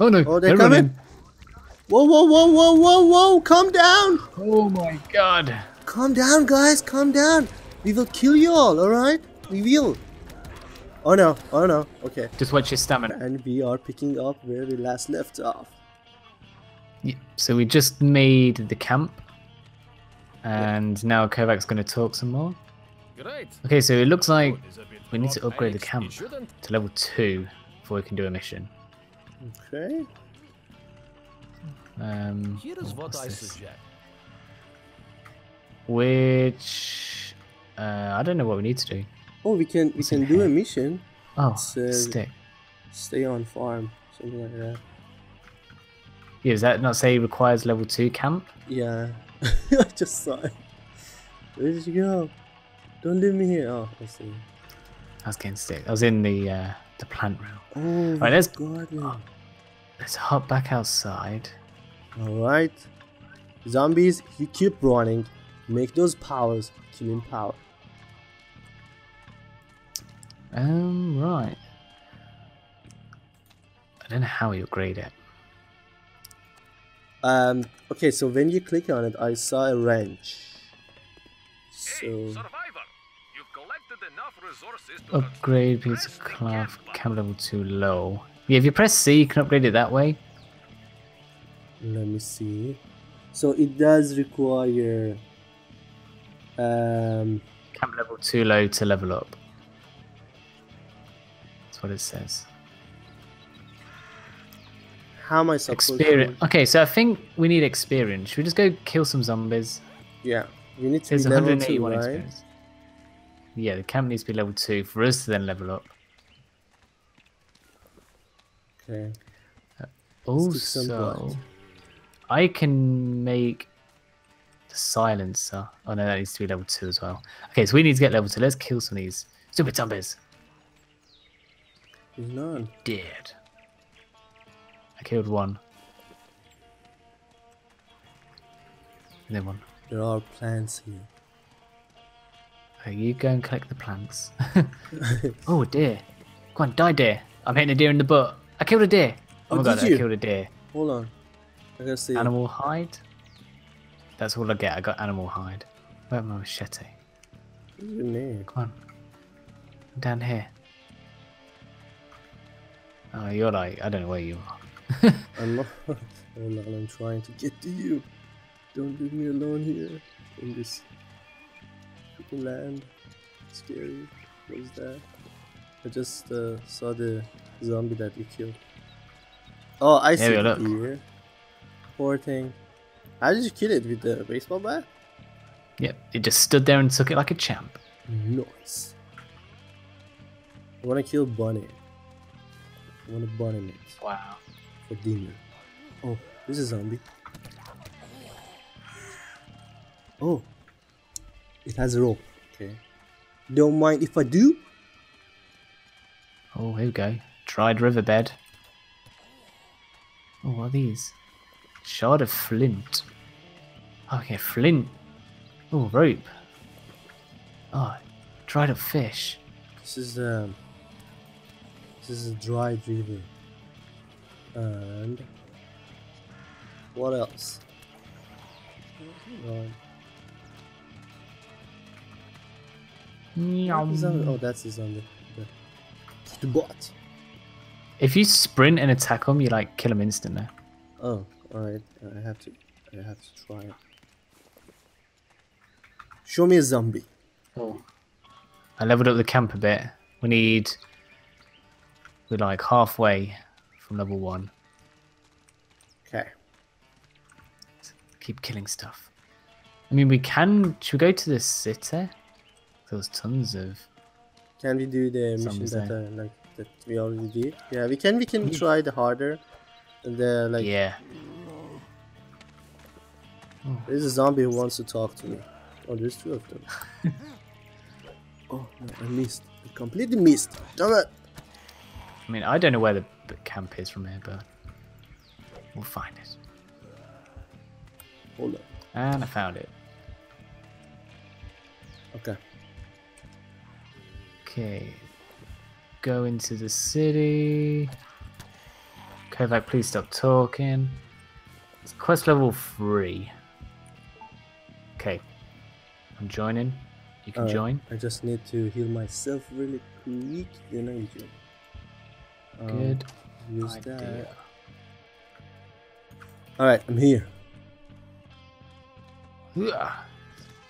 Oh no! Oh, they're they're coming. running. Whoa, whoa, whoa, whoa, whoa, whoa! Calm down! Oh my god! Calm down, guys. Calm down. We will kill you all. All right? We will. Oh no! Oh no! Okay. Just watch your stamina. And we are picking up where we last left off. Yeah, So we just made the camp, and now Kovac's going to talk some more. Great. Okay, so it looks like Food is a bit we need to upgrade the camp to level two before we can do a mission. Okay. Um, Here is oh, what I this? suggest. Which uh, I don't know what we need to do. Oh, we can we can do a mission. Oh, So- stick. Stay on farm, something like that. Yeah, does that not say requires level two camp? Yeah. I just saw it. Where did you go? Don't leave me here. Oh, I see. I was getting sick. I was in the uh, the plant room. Oh, Right, let's- garden. Let's hop back outside. Alright. Zombies, if you keep running, make those powers killing power. Um, right. I don't know how you grade it. Um, okay, so when you click on it, I saw a wrench. Hey, So, Upgrade piece of craft, camp level too low. Yeah, if you press C, you can upgrade it that way. let me see. So it does require um Camp level too low to level up. That's what it says. how am I supposed Experience. to Okay, so I think we need experience. Should we just go kill some zombies? Yeah. We need to There's be level 2, 181 right? experience. Yeah, the camp needs to be level 2 for us to then level up. Okay. Uh, Blood. Also, I can make the silencer. Oh no, that needs to be level 2 as well. Okay, so we need to get level 2. Let's kill some of these stupid zombies. There's none. Dead. I killed one. And then one. There are plants here. Okay, you go and collect the plants. oh, a deer. Go on, die, deer. I'm hitting a deer in the butt. I killed a deer. Oh, Oh, my god, did I killed a deer. Hold on. I gotta see. Animal hide? That's all I get. I got animal hide. Where my machete? What's your name? Come on. I'm down here. Oh, you're like, I don't know where you are. I'm not. I'm trying to get to you. Don't leave me alone here in this freaking land. Scary. What's that? I just uh, saw the zombie that you killed. Oh, I see it look. here. Poor thing. How did you kill it with the baseball bat? Yep, it just stood there and took it like a champ. Nice. I wanna kill Bunny. I want a bunny meat Wow. for dinner. Oh, this is a zombie. Oh, it has a rope. Okay. Don't mind if I do. Oh, here we go. Dried riverbed. Oh, what are these? Shard of flint. Okay, flint. Oh, rope. Oh, dried up fish. This is um. This is a dried river. And what else? Right. Zombie- Oh, that's the zombie. Okay. The bot. If you sprint and attack him, you like kill him instantly. Oh, alright. I have to. I have to try it. Show me a zombie. Oh. I leveled up the camp a bit. We need. We're like halfway from level one. Okay. Keep killing stuff. I mean, we can. Should we go to the city? There's tons of. Can we do the mission Zombies that there. uh, like that we already did? Yeah, we can. We can try the harder. The like. yeah. There's a zombie who wants to talk to me. Oh, there's two of them. oh no, I missed. I completely missed. Damn it! I mean, I don't know where the the camp is from here, but we'll find it. Hold on. And I found it. Okay. Okay. Go into the city. Kovac, please stop talking. It's quest level three. Okay. I'm joining. You can Alright, join. I just need to heal myself really quick, then I join. Um, Good Use idea. that. Alright, I'm here.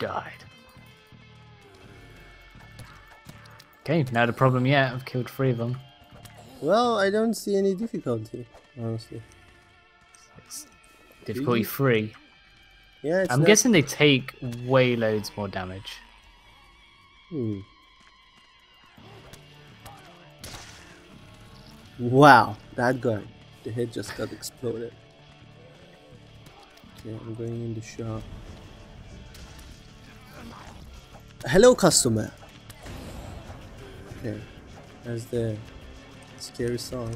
Died. Okay, now the problem yet. I've killed three of them. Well, I don't see any difficulty, honestly. It's difficulty three. Yeah, it's I'm not- guessing they take way loads more damage. Hmm. Wow, that guy. The head just got exploded. Okay, I'm going in the shop. Hello, customer. Okay, that's the scary song.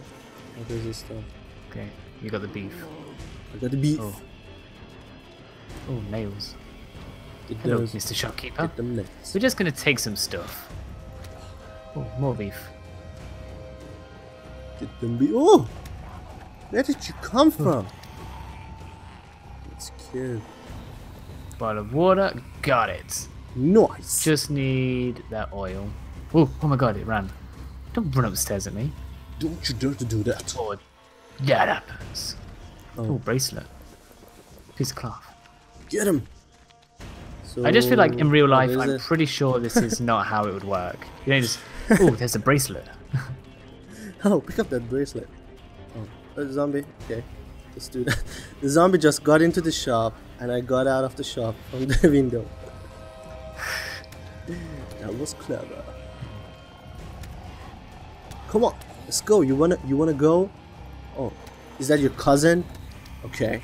What is this stuff? Okay, you got the beef. I got the beef. Oh. Oh, nails. Get Hello, those. Mr. Shopkeeper. Get them next. We're just gonna take some stuff. Oh, more beef. Get them beef. Oh, where did you come oh. from? Let's. Bottle of water. Got it. Nice. Just need that oil. Oh, oh my god, it ran. Don't run upstairs at me. Don't you dare to do that. Or that happens. Oh, Oh. bracelet. Piece of cloth. Get him. So, I just feel like in real life, I'm it? pretty sure this is not how it would work. You know, just oh, there's a bracelet. Oh, pick up that bracelet. Oh, a zombie. Okay, let's do that. The zombie just got into the shop, and I got out of the shop from the window. that was clever. Come on, let's go. You wanna you wanna go? Oh, is that your cousin? Okay.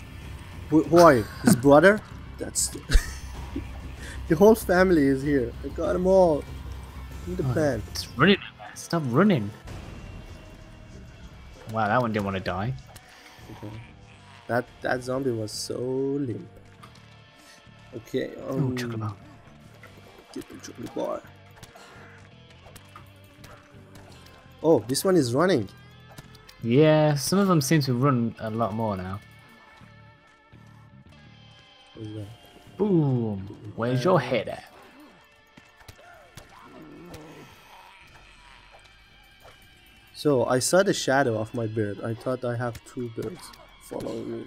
Who, who are you? His brother? That's the whole family is here. I got them all. In the plan. It's running. Stop running. Wow, that one didn't want to die. Okay. That that zombie was so limp. Okay. Oh, Um, chocolate bar. Get the chocolate bar. Oh, this one is running. Yeah, some of them seem to run a lot more now. What is? Boom. Where's your uh, head at? So I saw the shadow of my bird. I thought I have two birds following me.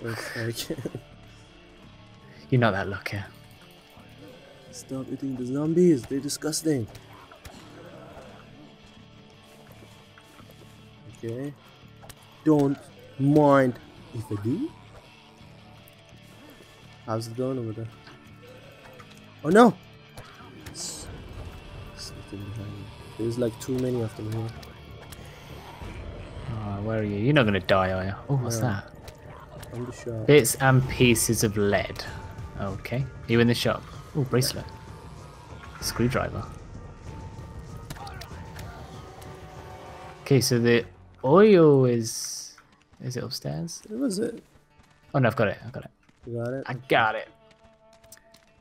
For a second. You're not that lucky. Stop eating the zombies. They're disgusting. Okay. Don't mind if I do. How's it going over there? Oh no! It's behind me. There's like too many of them here. Oh, where are you? You're not gonna die, are you? Oh, what's No. that? The shop. Bits and pieces of lead. Okay. You in the shop? Oh, bracelet. Screwdriver. Okay, so the oil is. Is it upstairs? Was it. Oh no, I've got it. I've got it. You got it? I got it.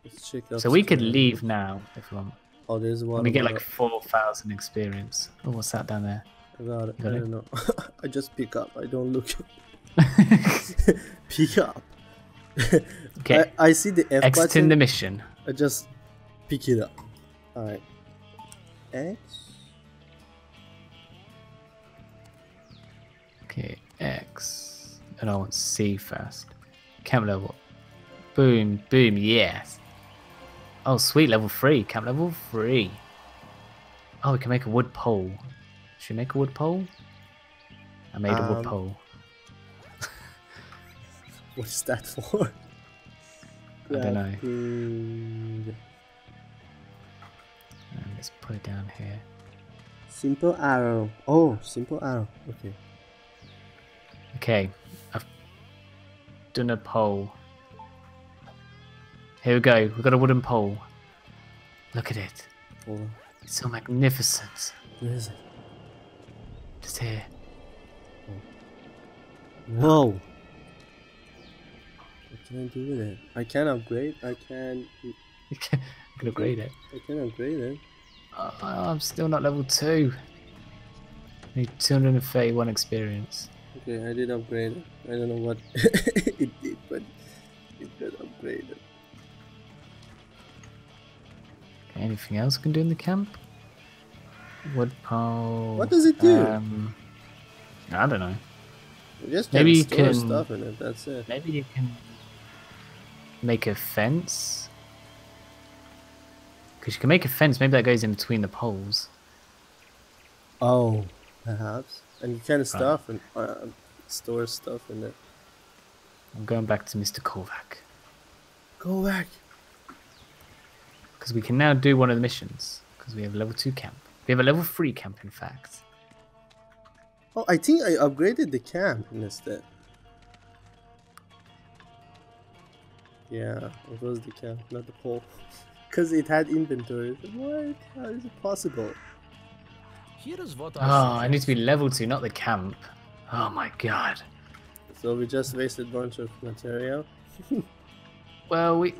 Let's check. So we could leave now if we want. Oh, there's one. And we get like 4,000 experience. Oh, what's that down there? I got it. Got I it? don't know. I just pick up. I don't look. pick up. Okay. I, I see the F Exiting button. the mission. I just pick it up. Alright. X. Okay, X. And I want C first. Camp level. Boom, boom, yes. Oh, sweet, level 3. Camp level 3. Oh, we can make a wood pole. Should we make a wood pole? I made a wood Um, pole. What is that for? I don't know. And let's put it down here. Simple arrow. Oh, simple arrow. Okay. Okay, I've done a pole. Here we go. We've got a wooden pole. Look at it. Oh, It's so magnificent. where is it? Just here. Whoa. What can I do with it? I can upgrade. I can. You can, you can upgrade it. I can upgrade it. Oh, I'm still not level two. Need 231 experience. Okay, I did upgrade. I don't know what it did, but it got upgraded. Anything else we can do in the camp? Wood pole. What does it do? Um, I don't know. Just Maybe you can- stuff in it. That's it. Maybe you can make a fence. Because you can make a fence. Maybe that goes in between the poles. Oh, perhaps. And you can stuff and uh, store stuff in it. I'm going back to Mr. Kovac. Go back. Because we can now do one of the missions. Because we have a level 2 camp. We have a level 3 camp, in fact. Oh, I think I upgraded the camp instead. Yeah, it was the camp, not the pole. Because it had inventory. What? How is it possible? Here is what Oh, I I need to be level 2, not the camp. Oh my god. So we just wasted a bunch of material. Well, we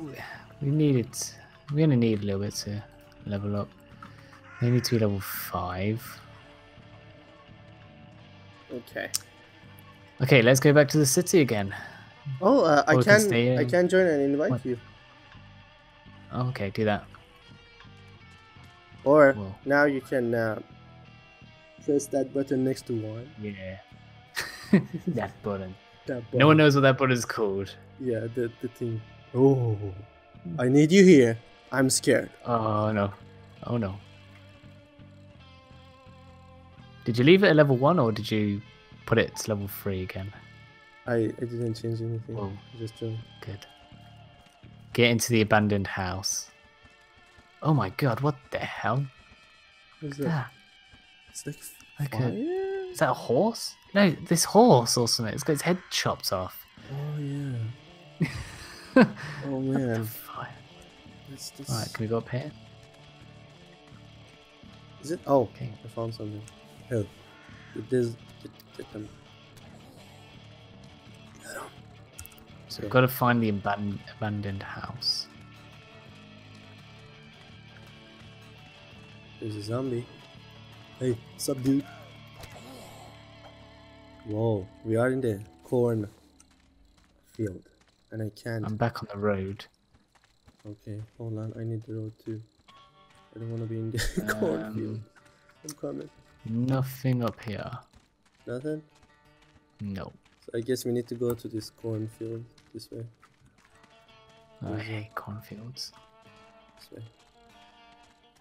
we need it. We only need a little bit to level up. We need to be level 5. Okay. Okay, let's go back to the city again. Oh, uh, I can can stay I in- can join and invite What? you. Oh, okay, do that. Or Whoa. now you can uh, press that button next to one. Yeah. that button. That button. No one knows what that button is called. Yeah, the the thing. Oh, I need you here. I'm scared. Oh no. Oh no. Did you leave it at level 1 or did you put it to level 3 again? I, I didn't change anything. Oh. Whoa. Just joined. Good. Get into the abandoned house. Oh my god, what the hell? What's ah. that? that. It's like Like a- fire. Is that a horse? No, this horse or something. It's got its head chopped off. Oh yeah. Oh man. This... Alright, can we go up here? Is it? Oh, Okay. I found something. Oh, It is. Them. Um, so Okay. we've got to find the aban- abandoned house. There's a zombie. Hey, sup, dude? Whoa, we are in the corn field, and I can't. I'm back on the road. Okay, hold on. I need the road too. I don't want to be in the um, corn field. I'm coming. Nothing up here. Nothing. No. So I guess we need to go to this cornfield this way. I hate cornfields. This way.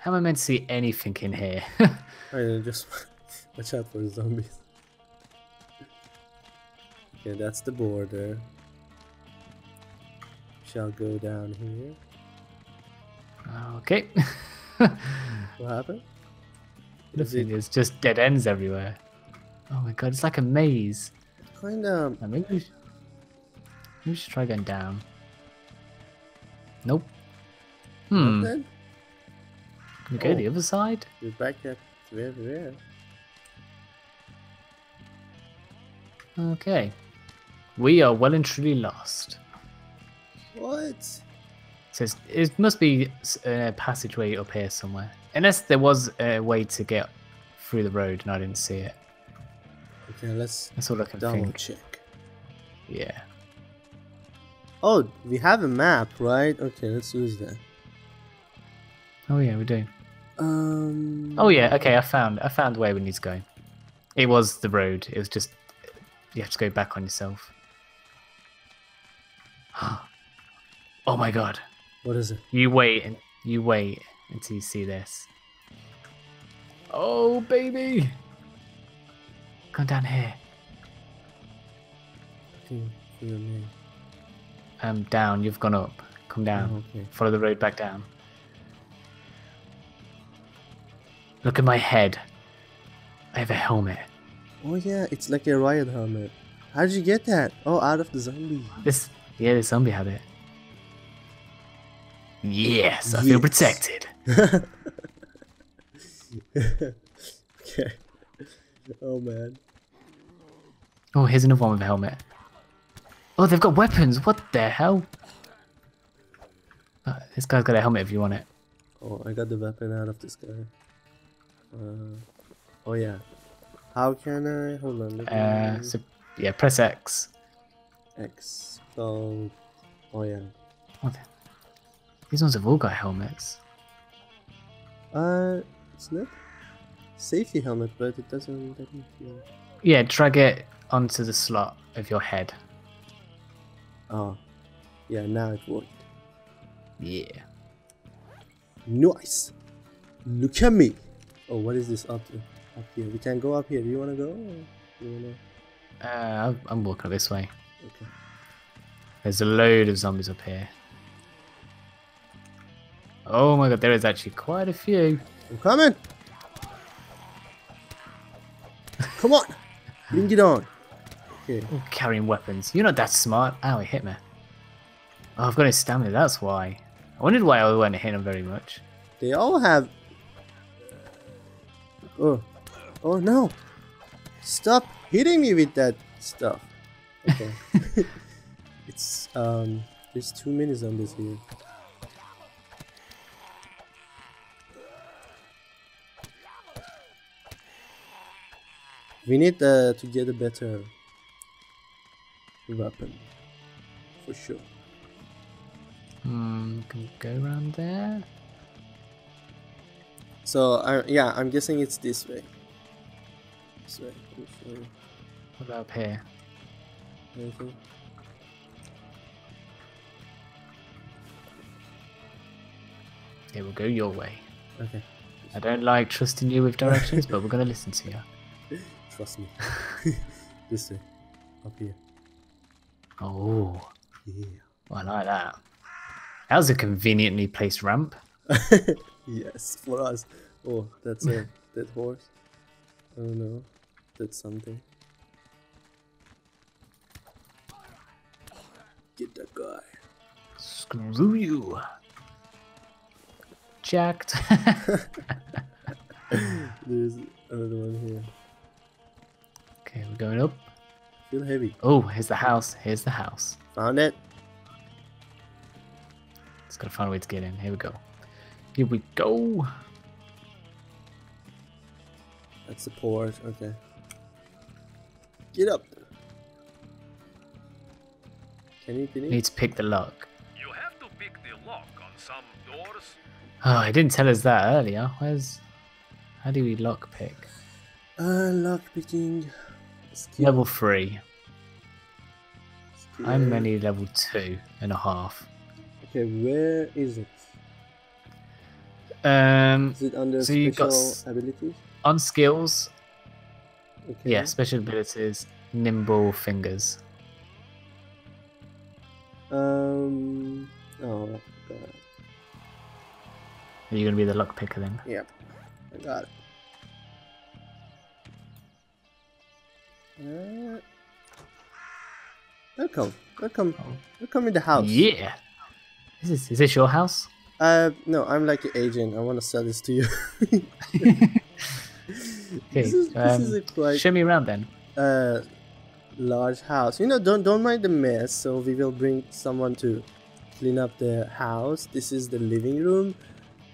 How am I meant to see anything in here? I know, just watch out for the zombies. Okay, that's the border. Shall go down here. okay. What happened? It It's just dead ends everywhere. Oh my god, it's like a maze. kind of? Uh, Maybe we should, maybe we should try going down. Nope. Hmm. Nothing? Go Oh. the other side? We're back at where we were. Okay. We are well and truly lost. What? So it must be a passageway up here somewhere. Unless there was a way to get through the road and I didn't see it. Okay, let's That's all I can double think. check. Yeah. Oh, we have a map, right? Okay, let's use that. Oh yeah, we do. Um. Oh yeah, okay, I found I found where we need to go. It was the road. It was just you have to go back on yourself. oh my god. What is it? You wait and you wait until you see this. Oh baby. Come down here. I can feel your name. Um down, you've gone up. Come down. Oh, okay. Follow the road back down. Look at my head. I have a helmet. Oh yeah, it's like a riot helmet. How did you get that? Oh, out of the zombie. This yeah, the zombie had it. Yes, I feel protected. okay. Oh man. Oh, here's another one with a helmet. Oh, they've got weapons. What the hell? Uh, this guy's got a helmet if you want it. Oh, I got the weapon out of this guy. Uh, oh yeah. How can I hold on? let Uh, so yeah, press X. X. Oh, oh yeah. What? These ones have all got helmets. Uh, it's not safety helmet, but it doesn't let me feel. Yeah, drag it onto the slot of your head. Oh, yeah. Now it worked. Yeah. Nice. Look at me. Oh, what is this up up here? We can't go up here. Do you wanna go? Or you wanna? Uh, I'm- I'm walking this way. Okay. There's a load of zombies up here. Oh my god, there is actually quite a few. I'm coming. Come on. Bring it on. Okay. All carrying weapons. You're not that smart. Ow, he hit me. Oh, I've got his stamina, that's why. I wondered why I wasn't hitting him very much. They all have. Oh, oh no! Stop hitting me with that stuff. Okay. it's um. There's too many zombies here. We need uh, to get a better weapon, for sure. Hmm, can we go around there? So I yeah, I'm guessing it's this way. This way. What about up here? Anything? We'll go your way. Okay. I don't like trusting you with directions, but we're gonna listen to you. Trust me. this way. Up here. Oh, Yeah. I like that. That was a conveniently placed ramp. yes, for us. Oh, that's a dead horse. Oh no. That's something. Get that guy. Screw you. Jacked. There's another one here. okay, we're going up. Feel heavy. Oh, here's the house. Here's the house. Found it. Just gotta find a way to get in. Here we go. Here we go. That's the port. Okay. Get up. Can you? Can you? Need to pick the lock. You have to pick the lock on some doors. Oh, he didn't tell us that earlier. Where's? How do we lock pick? Uh, lock picking. Skill. Level three. skill. I'm only level two and a half. Okay, where is it? Um, Is it under So special got abilities? on skills, Okay. yeah, special abilities, nimble fingers. Um. Oh, God. Are you gonna be the lock picker then? Yep. I got it. Uh, welcome, welcome, Oh. welcome in the house. Yeah. Is this is this your house? Uh, no, I'm like an agent. I want to sell this to you. Okay. this is, this um, is a quite show me around then. uh, large house. You know, don't don't mind the mess. So we will bring someone to clean up the house. This is the living room.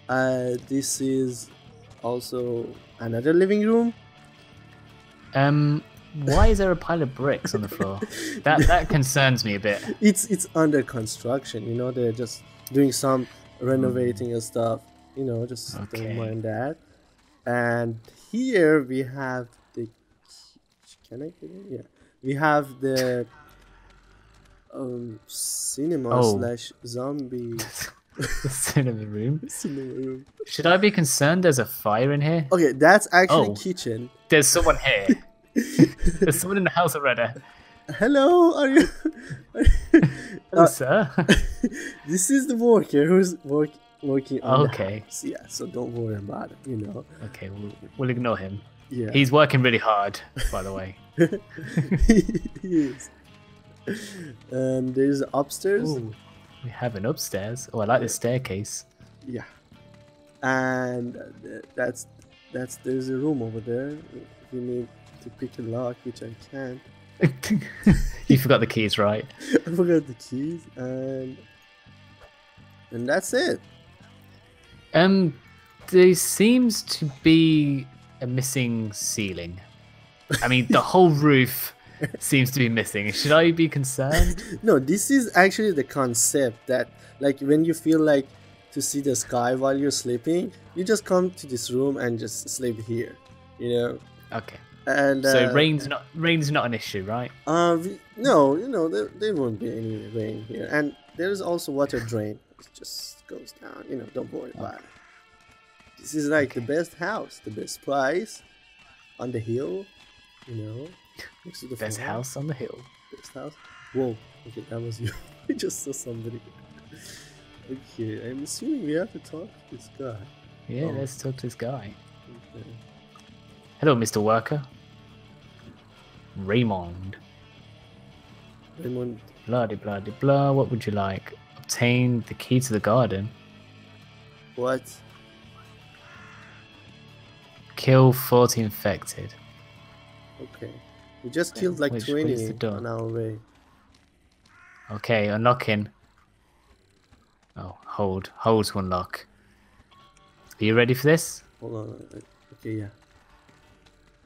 Uh, this is also another living room. Um, why is there a pile of bricks on the floor? That that concerns me a bit. It's it's under construction. You know, they're just doing some renovating and stuff. You know, just Okay. don't mind that. And here we have the. Can I get in? Yeah, we have the um cinema Oh. slash zombie cinema room. cinema room. Should I be concerned? There's a fire in here. Okay, that's actually Oh. kitchen. There's someone here. There's someone in the house already. Hello, are you? Hello, Uh, sir. this is the worker who's work working on Okay. Yeah, so don't worry about it. You know. okay, we'll, we'll ignore him. Yeah. He's working really hard, by the way. he is. And there's upstairs. Ooh, we have an upstairs. Oh, I like the staircase. Yeah. And that's that's there's a room over there. If you need to pick a lock, which I can't. you forgot the keys, right? I forgot the keys, and and that's it. Um, there seems to be a missing ceiling. I mean, the whole roof seems to be missing. Should I be concerned? No, this is actually the concept that like when you feel like to see the sky while you're sleeping, you just come to this room and just sleep here. You know? Okay. And So uh, rain's not rain's not an issue, right? Uh, no, you know there, there won't be any rain here, and there is also water drain. It just goes down. You know, don't worry about it. This is like the best house, the best price, on the hill. You know, next to the Best farm. house on the hill. Best house. Whoa. Okay, that was you. I just saw somebody. Okay, I'm assuming we have to talk to this guy. Yeah, Oh. let's talk to this guy. Okay. Hello, Mr. Worker. Raymond. Raymond, Blah de blah de blah. What would you like? Obtain the key to the garden. what? Kill 40 infected. Okay. We just killed like which way is 20 the door? on our way. Okay, unlocking. Oh, hold. Hold to unlock. Are you ready for this? Hold on. Okay, yeah.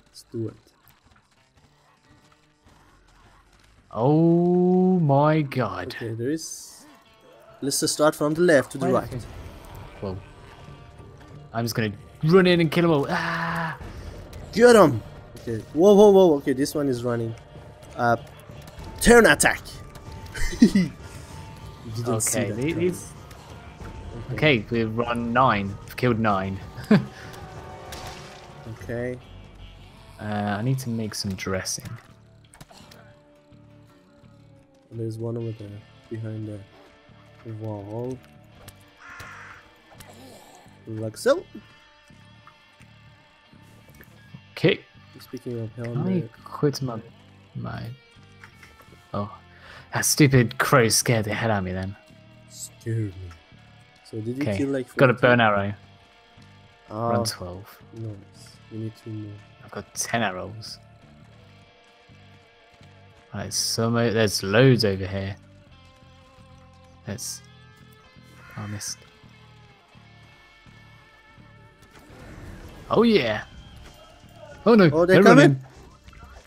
Let's do it. Oh my god. Okay, there is. Let's just start from the left to the right. it- I'm just gonna run in and kill them all. Ah! Get him! Okay. Whoa, whoa, whoa. Okay, this one is running. Uh, turn attack. You didn't see Okay, that the- coming. these. Okay, we've run nine. We've killed nine. Okay. uh, I need to make some dressing. There's one over there behind the wall. Like so. Okay, Speaking of can I helmet, quit my my? Oh, that stupid crow scared the hell out of me. Then scared me. So did you okay, kill like? got a 14? burn arrow. Ah, Run twelve. nice. We need two more. I've got ten arrows. Right, so mo- there's loads over here. Let's. oh, I missed. Oh yeah. Oh no! Oh, they're coming? running.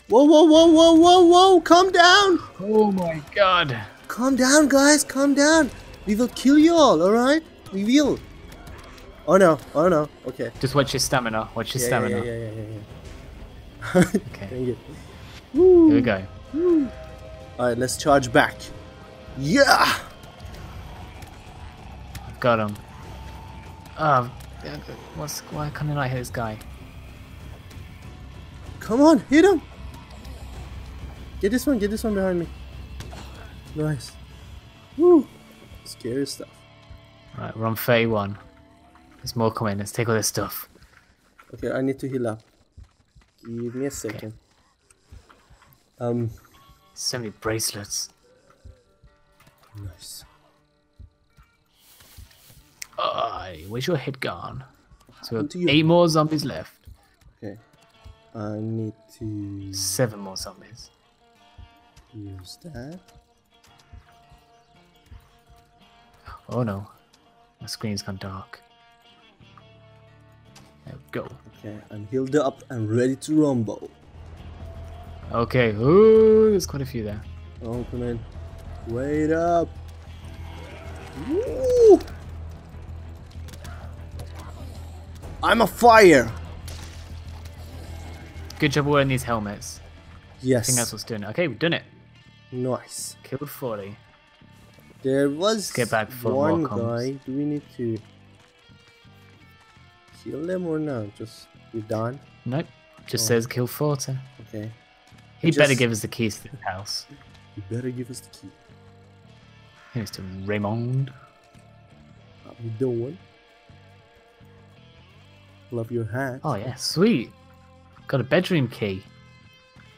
Whoa, whoa, whoa, whoa, whoa, whoa! Calm down! Oh my god! Calm down, guys. Calm down. We will kill you all. All right? We will. Oh no! Oh no! Okay. Just watch your stamina. Watch your Yeah, stamina. yeah, yeah, yeah, yeah, yeah. Okay. Dang it. Here we go. All right, let's charge back. Yeah. I've got him. Oh, what's why can't I hit this guy? Come on, hit him. Get this one. Get this one behind me. Nice. Woo. Scary stuff. Alright, we're on 31. There's more coming. Let's take all this stuff. Okay, I need to heal up. Give me a second. Um, So many bracelets. nice. Oh, where's your head gone? So you. eight more zombies left. Okay. I need to Seven more zombies. use that. Oh no. My screen's gone dark. There we go. Okay, I'm healed up and ready to rumble. Okay. Ooh, there's quite a few there. Oh, come in. Wait up. Woo! I'm a fire. Good job wearing these helmets. Yes. I think that's what's doing it. Okay, we've done it. Nice. Killed 40. There was get back one guy. Do we need to kill them or no? Just we're done. Nope. Just Oh. says kill 40. Okay. He better give us the keys to the house. He better give us the key. Hey, Mr. Raymond. How you doing? Love your hat. Oh yeah, sweet. Got a bedroom key.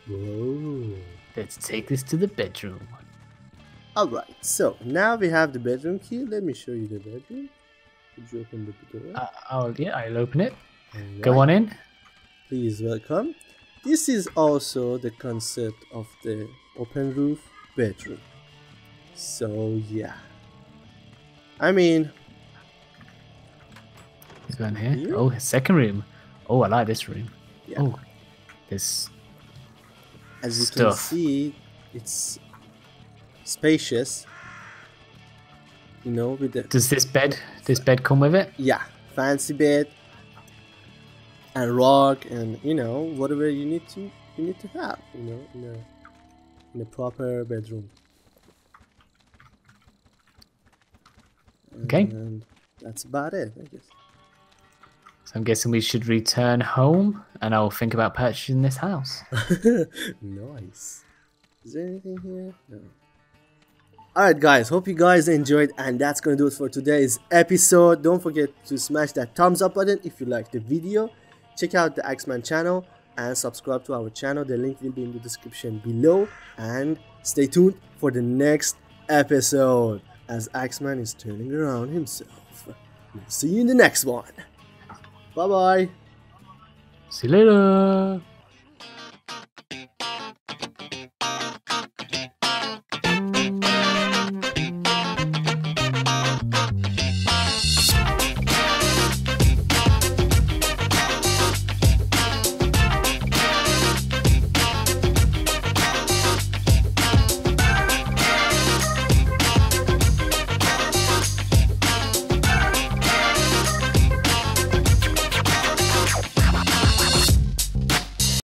Whoa. Let's take this to the bedroom. Alright, so now we have the bedroom key. Let me show you the bedroom. Could you open the door? Uh, I'll yeah, I'll open it. Alright, Go on in. Please welcome. This is also the concept of the open roof bedroom. So yeah. I mean, He's going here. Here? Oh, second room. Oh, I like this room. Yeah. Oh, this as you can see, it's spacious. You know, with the Does this bed this bed come with it? yeah, fancy bed and rock and you know whatever you need to you need to have. You know, in a in a proper bedroom. Okay. And that's about it, I guess. So I'm guessing we should return home and I'll think about purchasing this house. nice. Is there anything here? No. Alright, guys. Hope you guys enjoyed, and that's gonna do it for today's episode. Don't forget to smash that thumbs up button if you like the video. Check out the Axeman channel and subscribe to our channel. The link will be in the description below. And stay tuned for the next episode as Axeman is turning around himself. We'll see you in the next one. Bye bye. See you later.